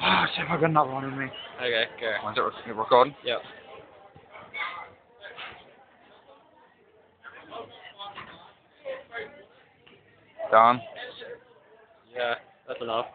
Ah, see if I got another one in me. Okay, go. Oh, One's it recording? Yep. Done. Yeah, that's enough.